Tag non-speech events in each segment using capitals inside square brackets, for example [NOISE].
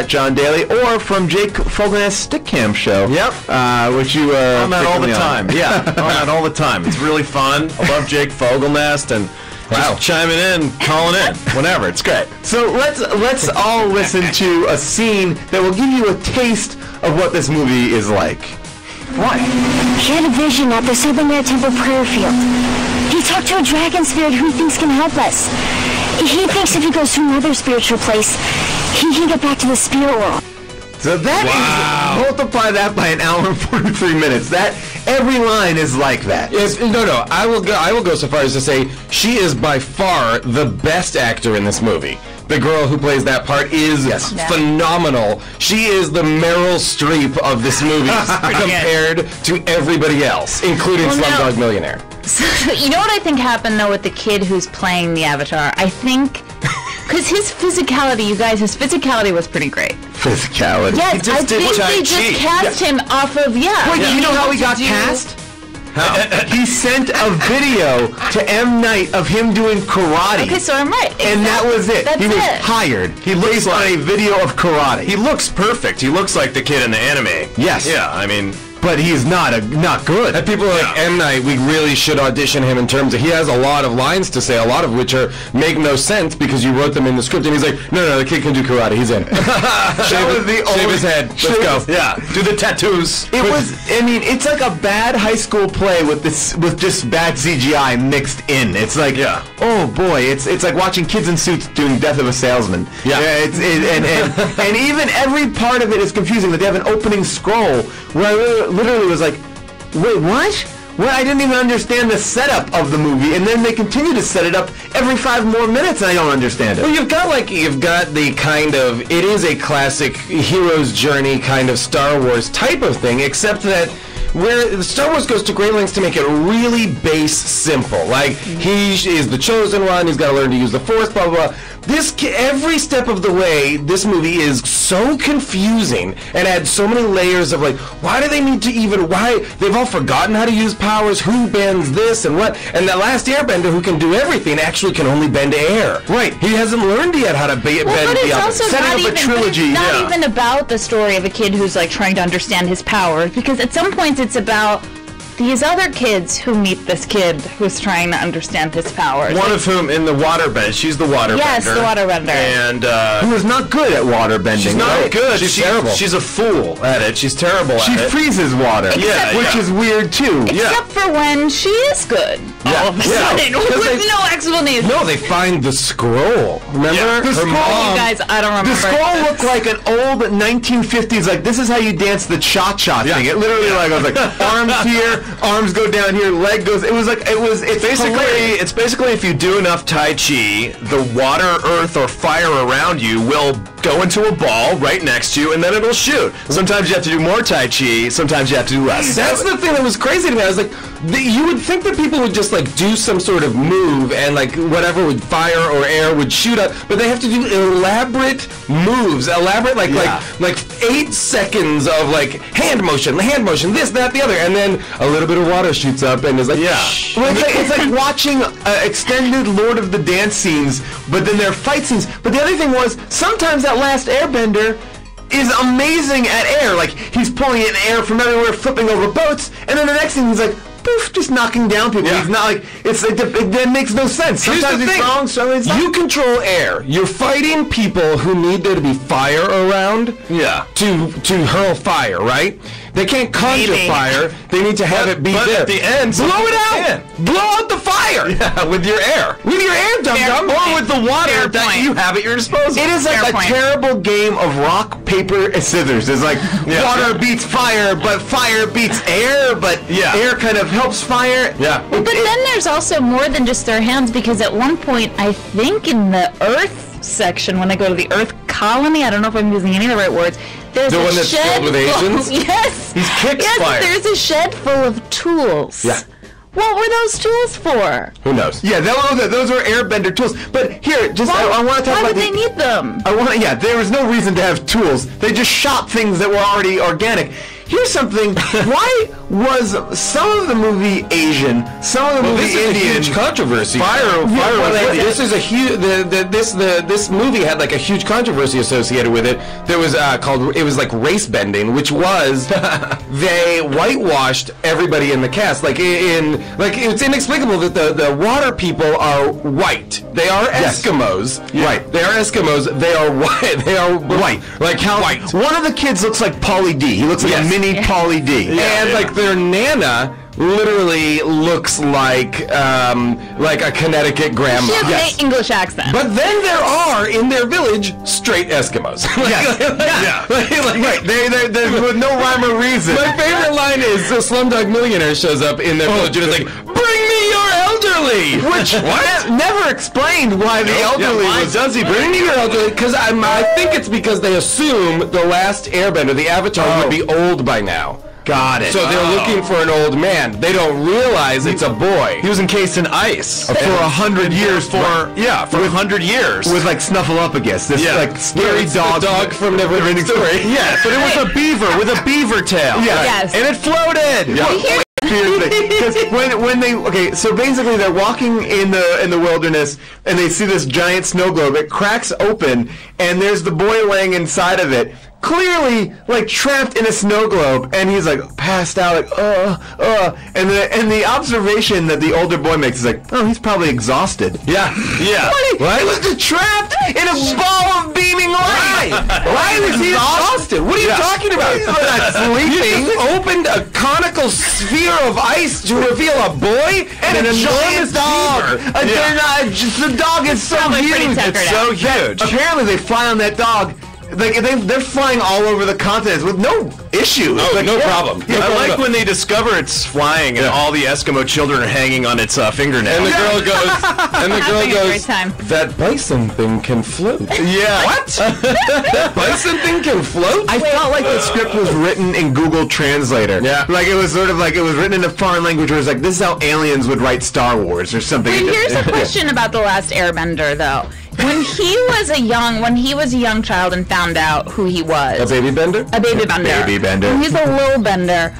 at John Daly or from Jake Fogelnest's Stick Cam show. Yep. Uh, which you uh, on that all the frequently on. time. [LAUGHS] Yeah, on that all the time. It's really fun. I love Jake Fogelnest and Wow. just chiming in, calling in, whenever. It's great. So let's let's all listen to a scene that will give you a taste of what this movie is like. Why? He had a vision at the Southern Air Temple prayer field. He talked to a dragon spirit who he thinks can help us. He thinks if he goes to another spiritual place, he can get back to the spirit world. So that is multiply that by an hour and forty three minutes. That every line is like that. Yes, no, no. I will go. I will go so far as to say she is by far the best actor in this movie. The girl who plays that part is Yes. Phenomenal. She is the Meryl Streep of this movie [LAUGHS] compared to everybody else, including Well, now- Slumdog Millionaire. So, [LAUGHS] you know what I think happened though with the kid who's playing the avatar? I think because his physicality, you guys, his physicality was pretty great. Physicality. Yes, just I did think they just Chi. cast him off of yeah. Wait, being you know how he got do- cast? [LAUGHS] He sent a video to M Night of him doing karate. Okay, so I'm right. and that was it. That's he was it. hired. He looks on a video of karate. He looks perfect. He looks like the kid in the anime. Yes. Yeah, I mean, but he's not a not good. And people are like M Night. We really should audition him in terms of he has a lot of lines to say, a lot of which are make no sense because you wrote them in the script. And he's like, no, no, the kid can do karate. He's in. [LAUGHS] shave, was the shave his head. Let's go. his- yeah, do the tattoos. It was. I mean, it's like a bad high school play with this with just bad CGI mixed in. It's like, Yeah. oh boy, it's it's like watching kids in suits doing Death of a Salesman. Yeah. it's it, and and, [LAUGHS] and even every part of it is confusing. That they have an opening scroll where literally- was like, wait, what? Well, I didn't even understand the setup of the movie, and then they continue to set it up every five more minutes, and I don't understand it. Well, you've got like you've got the kind of it is a classic hero's journey kind of Star Wars type of thing, except that where Star Wars goes to great lengths to make it really base simple. Like mm-hmm. he is the chosen one, he's got to learn to use the Force, blah blah. blah. This every step of the way, this movie is so confusing and adds so many layers of like, why do they need to even? Why they've all forgotten how to use powers? Who bends this and what? And that last Airbender who can do everything actually can only bend air. Right. He hasn't learned yet how to be, Well, bend but it's also Setting not up a even trilogy, not yeah. even about the story of a kid who's like trying to understand his powers, because at some points it's about these other kids who meet this kid who's trying to understand his powers. One of whom in the waterbed. She's the waterbender. Yes, the waterbender. And uh, Who is not good at water bending. she's not right? good. She's She- terrible. She's a fool at it. She's terrible She at it. She freezes water. Yeah, which yeah. is weird too. Except for when she is good. Yeah. All of a Yeah. sudden, [LAUGHS] Because with they- no explanation. No, they find the scroll. Remember? Yeah. The Her scroll, mom- you guys, I don't remember. The scroll [LAUGHS] looked like an old 1950s, like this is how you dance the cha-cha thing. It literally like I was like [LAUGHS] arms here, arms go down here, leg goes. It was like it was. It's Basically, hilarious. it's basically if you do enough Tai Chi, the water, earth, or fire around you will go into a ball right next to you, and then it'll shoot. Sometimes you have to do more Tai Chi. Sometimes you have to do less. That's the thing that was crazy to me. I was like, the, you would think that people would just like do some sort of move and like whatever would fire or air would shoot up, but they have to do elaborate moves, elaborate like Yeah. like like eight seconds of like hand motion, hand motion, this, that, the other, and then a little bit of water shoots up and it's like, Yeah. Well, it's, like, it's like watching uh, extended Lord of the Dance scenes, but then they're fight scenes. But the other thing was, sometimes that last Airbender is amazing at air. Like he's pulling in air from everywhere, flipping over boats, and then the next thing he's like, poof, just knocking down people. Yeah. He's not like it's it, it, it makes no sense. Here's Sometimes the he's thing. wrong, sometimes he's not. You control air. You're fighting people who need there to be fire around. Yeah. To to hurl fire, right? They can't conjure Maybe. fire. They need to have But- it be but there. at the end, blow it out. can. Blow out the fire. [LAUGHS] Yeah, with your air. With your air, dum Fair dum. point. Or with the water Fair that point. you have at your disposal. It is like Fair a point. terrible game of rock, paper, and scissors. It's like [LAUGHS] Yeah. water beats fire, but fire beats air, but Yeah. air kind of helps fire. Yeah. But then there's also more than just their hands because at one point, I think in the Earth section, when they go to the Earth colony, I don't know if I'm using any of the right words. There's The a one that's shed filled with full- Asians? [LAUGHS] yes. He's kicks yes, fire. There's a shed full of tools. Yeah. What were those tools for? Who knows? Yeah, those, those are airbender tools. But here, just Why, I, I want to talk why about would the, they need them? I want. Yeah, there was no reason to have tools. They just shot things that were already organic. Here's something. [LAUGHS] why? Was some of the movie Asian, some of the Well, movie this is a Indian. huge controversy. Fire- Yeah, Fire well, was- this is a huge. The, the, this the this movie had like a huge controversy associated with it. There was uh, called it was like race bending, which was [LAUGHS] they whitewashed everybody in the cast. Like in like it's inexplicable that the the water people are white. They are Eskimos. Yes. Right. They are Eskimos. They are [LAUGHS] white. They are white. Like how white. One of the kids looks like Pauly D. He looks like Yes. a mini Pauly D. and like their nana literally looks like um, like a Connecticut grandma. She has an English accent. But then there are in their village straight Eskimos. [LAUGHS] Yes. yeah. Like, like- Right, they, they, they, with no rhyme or reason. My favorite line is the Slumdog Millionaire shows up in their village and is like, "Bring me your elderly." Which ne- never explained why the elderly why was. does he bring me your elderly? Because I think it's because they assume the last Airbender, the Avatar, Oh. would be old by now. Got it. So they're oh. looking for an old man. They don't realize it's a boy. He was encased in ice for a hundred years for yeah for a hundred years. with like Snuffleupagus, this Yeah. like scary It's the dog. dog from Neverending Story. yeah, but it was a beaver with a beaver tail. Yeah. Yes. and it floated. Because [LAUGHS] when when they okay, so basically they're walking in the in the wilderness and they see this giant snow globe. It cracks open and there's the boy laying inside of it, clearly like trapped in a snow globe, and he's like passed out, like uh uh. And the and the observation that the older boy makes is like, oh, he's probably exhausted. Yeah, yeah. What? He was just trapped in a ball of beaming light. Why was he exhausted? What are you Yeah. talking about? He's not sleeping. You just opened a conical sphere of ice to reveal a boy and, and an a giant enormous dog. beaver. Uh, they're not- just- the dog is so huge. tuckered It's out. so huge. Apparently, they fly on that dog. Like they, they're flying all over the continents with no issues. Oh, Like, no yeah. problem. Yeah, I no like when they discover it's flying and all the Eskimo children are hanging on its uh, fingernails. And the girl goes, [LAUGHS] and the girl Having a great goes, time. that bison thing can float. yeah. [LAUGHS] What? That [LAUGHS] bison thing can float? I felt like the script was written in Google Translator. Yeah. Like it was sort of like it was written in a foreign language where it's like this is how aliens would write Star Wars or something. Wait, here's a question about the last Airbender, though. When he was a young, when he was a young child and found out who he was, a baby bender? a baby bender. Baby bender. When he's a [LAUGHS] little bender.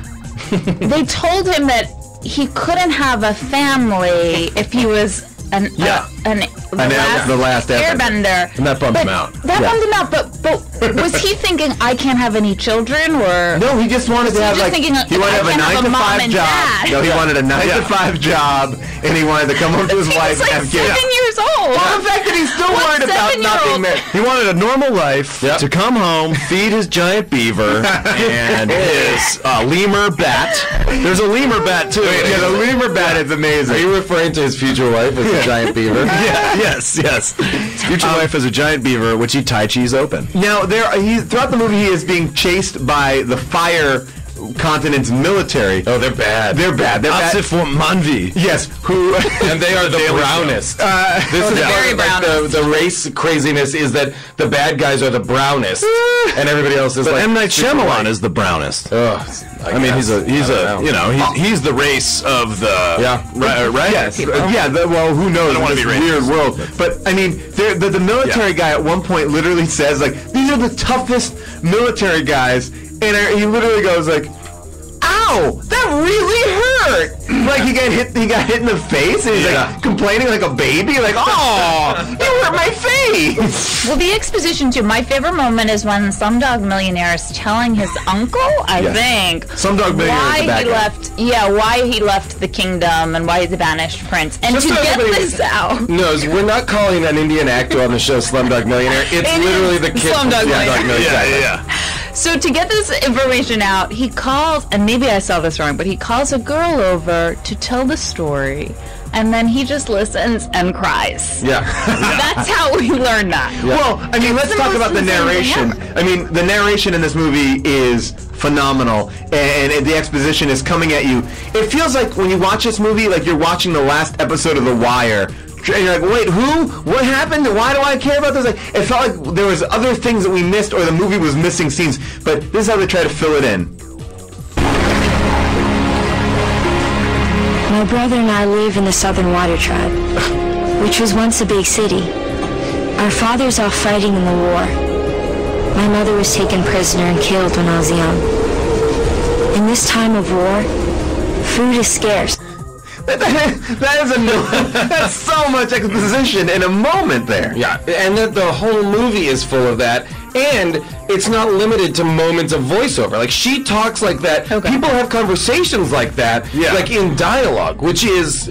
[LAUGHS] they told him that he couldn't have a family if he was an Yeah. uh, an, the, An last the last airbender. airbender. And that bumped But him out. That Yeah. bumped him out. But but was he thinking I can't have any children or? No, he just wanted to have like thinking, he wanted to have a nine have to a five job. dad. No, he wanted a [LAUGHS] nine to five job, and he wanted to come home to his wife like and have kids. Years old. Well, the fact that he's still What worried about not being married. He wanted a normal life Yep. to come home, feed his giant beaver [LAUGHS] and his uh, lemur bat. There's a lemur bat too. Yeah, the lemur bat is amazing. Are you referring to his future wife as a giant beaver? [LAUGHS] yeah, yes, yes. Future wife as a giant beaver, which he tai chi's open. Now, there he throughout the movie he is being chased by the fire continent's military. Oh, they're bad. They're bad. They're bad. Aasif Mandvi. Yes, who [LAUGHS] and they are the brownest. Uh, this is very of, like, the, brownest. the race craziness is that the bad guys are the brownest, and everybody else is But like M Night super Shyamalan white. is the brownest. Ugh, I mean, he's a he's a know. you know he's, he's the race of the Yeah. right, right? Yes, yeah. The, well, who knows? I don't wanna in this be weird racist. world. But I mean, the, the military Yeah. guy at one point literally [LAUGHS] says like, "These are the toughest military guys," and he literally goes like, "Ow, that really hurt!" like he got hit, he got hit in the face, and he's Yeah. like complaining like a baby, like, "Oh, [LAUGHS] you hurt my face." Well, the exposition too. My favorite moment is when Slumdog Millionaire is telling his uncle, I Yes. think, Slumdog Millionaire is why the he guy. left. Yeah, why he left the kingdom and why he's a banished prince. And Just to so get this out, knows, we're not calling an Indian actor on the show Slumdog Millionaire. [LAUGHS] It's It literally the kid Slumdog Slumdog Millionaire. Millionaire. Yeah, yeah, yeah. So to get this information out, he calls, and maybe I saw this wrong, but he calls a girl over to tell the story, and then he just listens and cries. Yeah. [LAUGHS] That's how we learn that. Well, I mean, let's talk about the narration. I mean, the narration in this movie is phenomenal, and, and the exposition is coming at you. It feels like when you watch this movie, like you're watching the last episode of The Wire. And you're like, wait, who? What happened? Why do I care about this? Like, it felt like there was other things that we missed, or the movie was missing scenes. But this is how they try to fill it in. My brother and I live in the Southern Water Tribe, [LAUGHS] which was once a big city. Our father's off fighting in the war. My mother was taken prisoner and killed when I was young. In this time of war, food is scarce. That is a new, [LAUGHS] that's so much exposition in a moment there. Yeah, and that the whole movie is full of that. And it's not limited to moments of voiceover. Like she talks like that. Okay. People have conversations like that, Yeah. like in dialogue, which is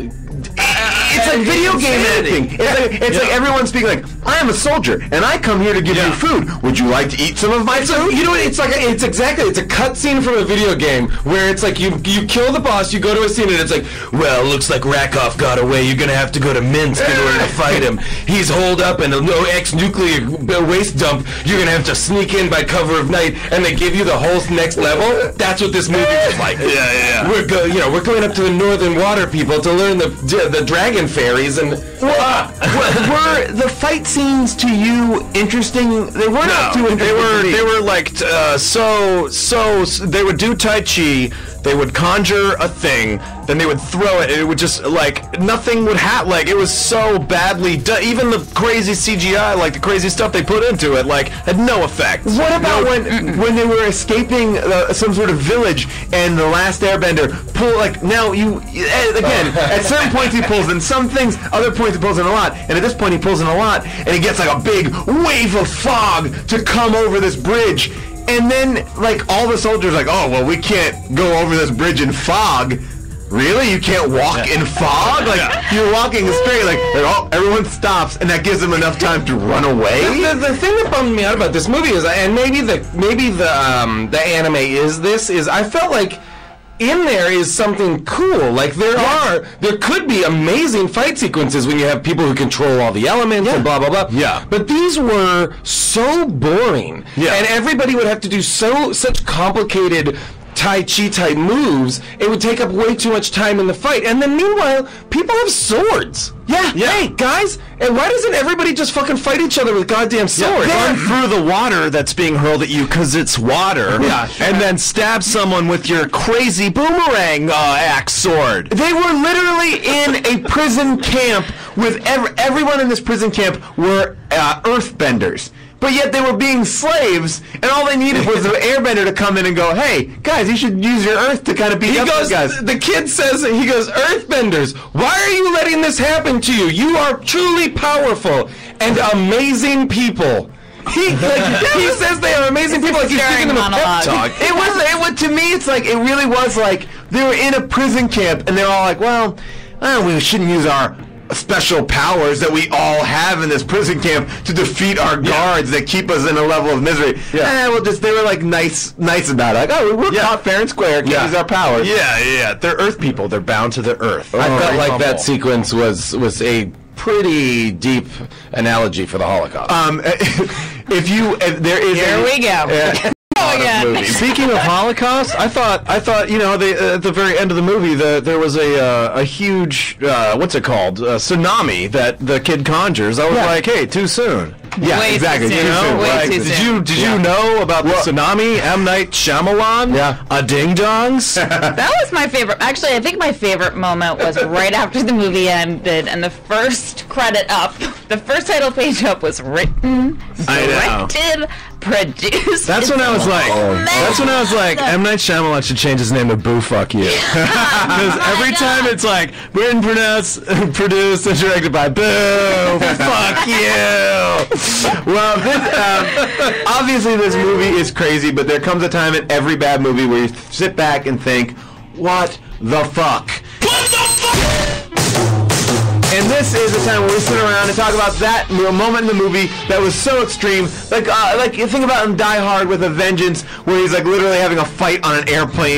It's like video game editing. It's like it's like everyone speaking like I am a soldier and I come here to give you food. Would you like to eat some of my food? you know what? It's like it's exactly it's a cutscene from a video game where it's like you you kill the boss, you go to a scene, and it's like, well, looks like Rakoff got away. You're gonna have to go to Minsk in order to [LAUGHS] fight him. He's holed up in a no ex-nuclear waste dump. You're gonna have to sneak in by cover of night, and they give you the whole next level. That's what this movie is like. [LAUGHS] Yeah, yeah, yeah. We're go, you know, we're going up to the Northern Water people to learn the the dragon fairies and. Ah. were, were the fight scenes to you interesting? They were not too interesting. they were they were like uh, so so they would do tai chi. They would conjure a thing, then they would throw it, and it would just like nothing would happen. Like it was so badly done. Even the crazy CGI, like the crazy stuff they put into it, like had no effect. What about when when they were escaping uh, some sort of village and the last Airbender pull like now you eh, again [LAUGHS] at certain points he pulls in some things, other points he pulls in a lot, and at this point he pulls in a lot, and he gets like a big wave of fog to come over this bridge, and then like all the soldiers like oh well we can't go over this bridge in fog. Really? You can't walk in fog? Like you're walking straight. Like, like, oh, everyone stops, and that gives them enough time to run away. The, the thing that bummed me out about this movie is, and maybe the maybe the um, the anime is this is I felt like in there is something cool. Like there are there could be amazing fight sequences when you have people who control all the elements and blah blah blah. Yeah. But these were so boring. Yeah. And everybody would have to do so such complicated Tai Chi type moves, it would take up way too much time in the fight. And then meanwhile, people have swords. Yeah, Yeah. Hey, guys, and why doesn't everybody just fucking fight each other with goddamn swords? Run through the water that's being hurled at you because it's water, Yeah, sure. and then stab someone with your crazy boomerang uh, axe sword. They were literally in a prison camp with ev- everyone in this prison camp were uh, earthbenders. But yet they were being slaves, and all they needed was an [LAUGHS] airbender to come in and go, "Hey, guys, you should use your earth to kind of beat He up goes, these guys." the kid says, he goes, Earthbenders, why are you letting this happen to you? You are truly powerful and amazing people. He, like, [LAUGHS] he says they are amazing people, like he's giving them a pep talk. It was, it was to me. It's like it really was like they were in a prison camp, and they're all like, "Well, uh, we shouldn't use our." Special powers that we all have in this prison camp to defeat our guards that keep us in a level of misery. Yeah. Eh, well, just they were like nice, nice about it. Like, oh, we're Yeah. caught fair and square. Can't Yeah. use our powers. Yeah, yeah, yeah. They're Earth people. They're bound to the Earth. I felt like that sequence was was a pretty deep analogy for the Holocaust. Um, [LAUGHS] if you, if there is Here a, we go. [LAUGHS] Oh, yeah. Speaking of Holocaust, I thought I thought you know they, uh, at the very end of the movie the, there was a uh, a huge uh, what's it called a tsunami that the kid conjures. I was Yeah. like, hey, too soon. Yeah, Way too exactly. soon. You You know, know, Way like, too did soon. you did you know about the tsunami? M Night Shyamalan, Yeah. a ding dongs. [LAUGHS] That was my favorite. Actually, I think my favorite moment was right after the movie ended and the first credit up, the first title page up was written, I know. directed, produced. That's when I was like, man. that's when I was like, M Night Shyamalan should change his name to Boo Fuck You, [LAUGHS] [LAUGHS] because every time it's like written, pronounced, [LAUGHS] produced, and directed by Boo Fuck You. Well, this, um, obviously this movie is crazy, but there comes a time in every bad movie where you sit back and think, "What the fuck?" This is the time where we sit around and talk about that moment in the movie that was so extreme. Like, uh, like you think about in Die Hard with a Vengeance, where he's like literally having a fight on an airplane